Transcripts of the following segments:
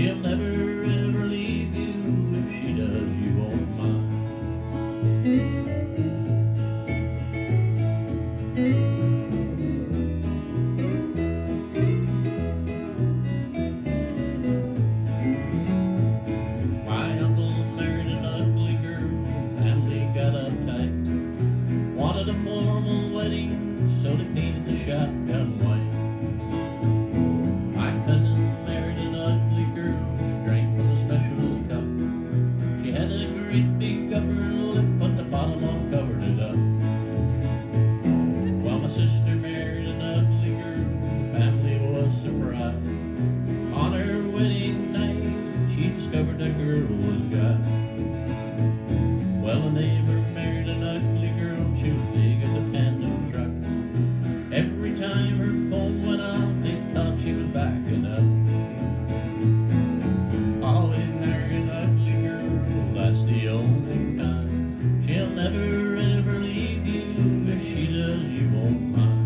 He'll never girl was got. Well, a neighbor married an ugly girl, she was big as a tandem truck. Every time her phone went off, they thought she was backing up. Always married an ugly girl, that's the only kind. She'll never ever leave you, if she does, you won't mind.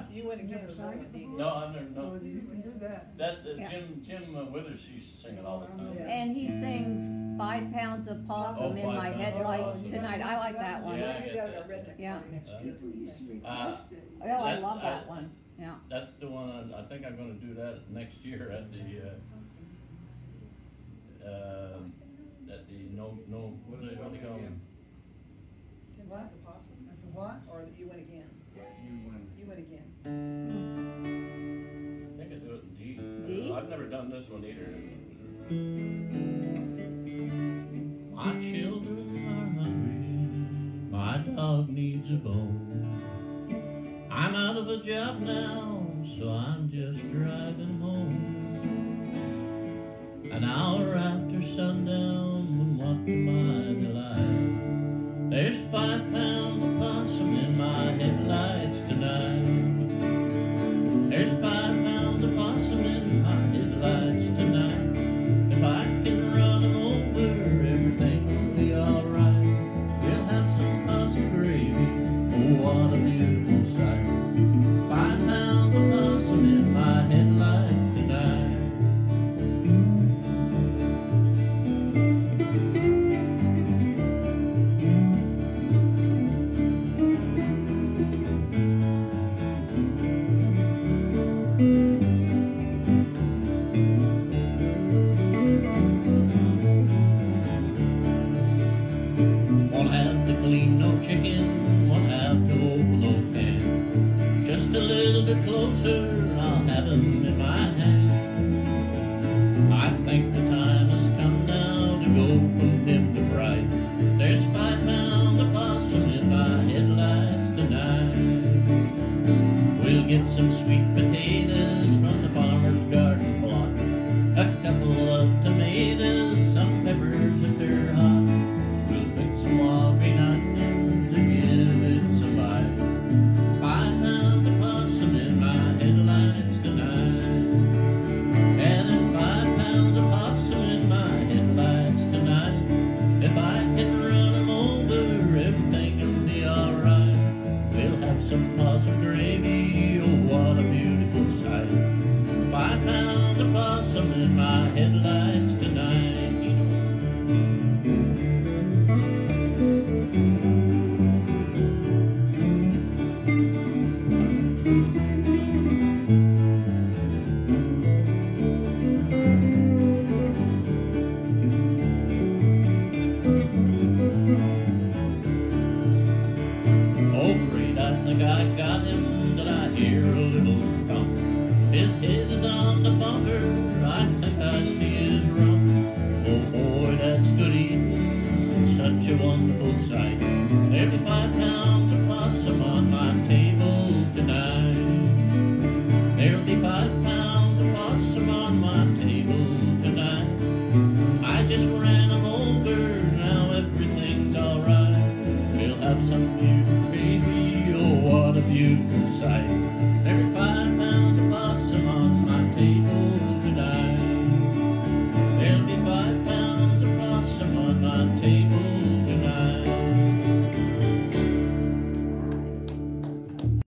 Sang That- What? You wouldn't give her something, do? No, I've never, Oh, no. you can do that. That's, uh, Yeah. Jim, Jim uh, Withers used to sing it all the time. Yeah. And he sings five pounds of possum Oh, in my five pounds. headlights Oh, tonight. I like that one. Yeah, I gonna do get that at that. a redneck Yeah. Uh. People used to Uh, request it. Oh, I That's- love I- that one. Yeah. That's the one, I, I think I'm gonna do that next year at the, uh, uh, at the, no, no, what do they, what do they call them? Tim wants a possum, At the what? or you win again, You win. you win again. One either. My children are hungry, my dog needs a bone. I'm out of a job now, so I'm just driving get some sweet my I think I got him, I hear a little thump? His head is on the bumper, I Oh boy, that's good eating, such a wonderful sight. Be five pounds of possum on my table tonight. There'll be five pounds of possum on my table tonight. I just ran